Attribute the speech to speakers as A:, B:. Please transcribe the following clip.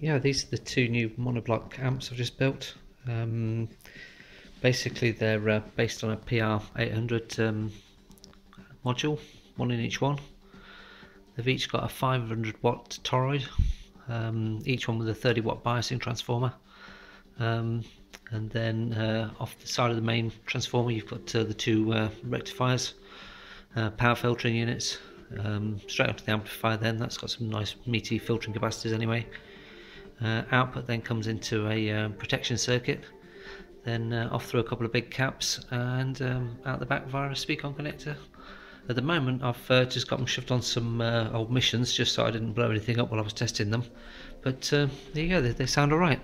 A: yeah, these are the two new monoblock amps I've just built. Um, basically, they're uh, based on a PR800 um, module, one in each one. They've each got a 500 watt toroid, um, each one with a 30 watt biasing transformer. Um, and then uh, off the side of the main transformer, you've got uh, the two uh, rectifiers, uh, power filtering units. Um, straight onto the amplifier, then that's got some nice meaty filtering capacitors anyway. Uh, output then comes into a uh, protection circuit, then uh, off through a couple of big caps and um, out the back via a Speakon connector. At the moment I've uh, just got them shoved on some uh, old missions just so I didn't blow anything up while I was testing them. But uh, there you go, they, they sound alright.